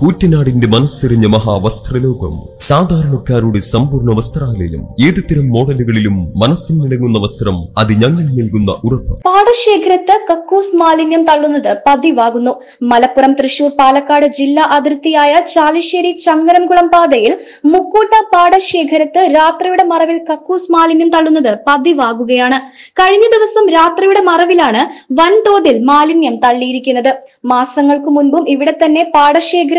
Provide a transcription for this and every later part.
കൂറ്റനാടിന്റെ മനസ്സെറിഞ്ഞ മഹാവസ്ത്രലോകം സാധാരണക്കാരുടെ സമ്പൂർണ വസ്ത്രാലയം ഏത് തരം മോഡലുകളിലും മനസ്സിനിണങ്ങുന്ന വസ്ത്രം അത് ഞങ്ങൾ നൽകുന്ന ഉറപ്പ്. പാടശേഖരത്ത് കക്കൂസ് മാലിന്യം തള്ളുന്നത് പതിവാകുന്നു. മലപ്പുറം തൃശൂർ പാലക്കാട് ജില്ലാ അതിർത്തിയായ ചാലിശ്ശേരി ചങ്ങരംകുളം പാതയിൽ മുക്കൂട്ട പാടശേഖരത്ത് രാത്രിയുടെ മറവിൽ കക്കൂസ് മാലിന്യം തള്ളുന്നത് പതിവാകുകയാണ്. കഴിഞ്ഞ ദിവസം രാത്രിയുടെ മറവിലാണ് വൻതോതിൽ മാലിന്യം തള്ളിയിരിക്കുന്നത്. മാസങ്ങൾക്ക് മുൻപും ഇവിടെ തന്നെ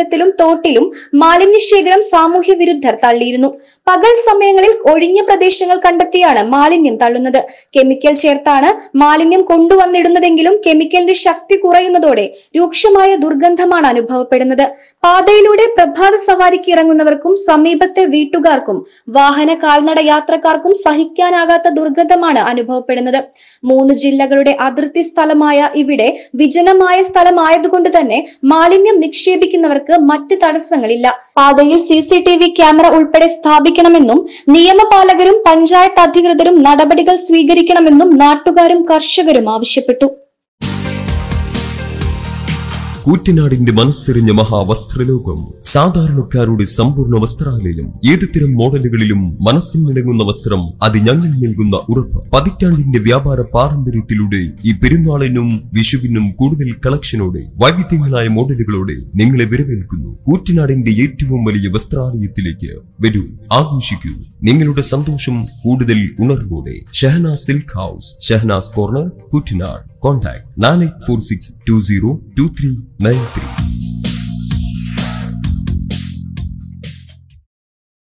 പാടശേഖരത്തിലും തോട്ടിലും മാലിന്യശേഖരം സാമൂഹ്യ വിരുദ്ധർ തള്ളിയിരുന്നു. പകൽ സമയങ്ങളിൽ ഒഴിഞ്ഞ പ്രദേശങ്ങൾ കണ്ടെത്തിയാണ് മാലിന്യം തള്ളുന്നത്. കെമിക്കൽ ചേർത്താണ് മാലിന്യം കൊണ്ടുവന്നിടുന്നതെങ്കിലും കെമിക്കലിന്റെ ശക്തി കുറയുന്നതോടെ രൂക്ഷമായ ദുർഗന്ധമാണ് അനുഭവപ്പെടുന്നത്. പാതയിലൂടെ പ്രഭാത സവാരിക്ക് ഇറങ്ങുന്നവർക്കും സമീപത്തെ വീട്ടുകാർക്കും വാഹന കാൽനട യാത്രക്കാർക്കും സഹിക്കാനാകാത്ത ദുർഗന്ധമാണ് അനുഭവപ്പെടുന്നത്. മൂന്ന് ജില്ലകളുടെ അതിർത്തി സ്ഥലമായ ഇവിടെ വിജനമായ സ്ഥലമായതുകൊണ്ട് തന്നെ മാലിന്യം നിക്ഷേപിക്കുന്നവർക്ക് മറ്റ് തടസ്സങ്ങളില്ല. പാതയിൽ C C T V camera ഉൾപ്പെടെ സ്ഥാപിക്കണമെന്നും നിയമപാലകരും പഞ്ചായത്ത് അധികൃതരും നടപടികൾ സ്വീകരിക്കണമെന്നും നാട്ടുകാരും കർഷകരും ആവശ്യപ്പെട്ടു. കൂറ്റനാടിന്റെ മനസ്സെറിഞ്ഞ മഹാവസ്ത്രലോകം സാധാരണക്കാരുടെ സമ്പൂർണ വസ്ത്രാലയം ഏതു തരം മോഡലുകളിലും മനസ്സിനിണങ്ങുന്ന വസ്ത്രം അത് ഞങ്ങൾ നൽകുന്ന ഉറപ്പ്. പതിറ്റാണ്ടിന്റെ വ്യാപാര പാരമ്പര്യത്തിലൂടെ ഈ പെരുന്നാളിനും വിഷുവിനും കൂടുതൽ കളക്ഷനോടെ വൈവിധ്യങ്ങളായ മോഡലുകളോടെ നിങ്ങളെ വരവേൽക്കുന്നു. കൂറ്റനാടിന്റെ ഏറ്റവും വലിയ വസ്ത്രാലയത്തിലേക്ക് വരൂ. ആഘോഷിക്കൂ. നിങ്ങളുടെ സന്തോഷം കൂടുതൽ ഉണർവോടെ. Shahnaz silk house Shahnaz corner Koottanad. Contact 9846202393.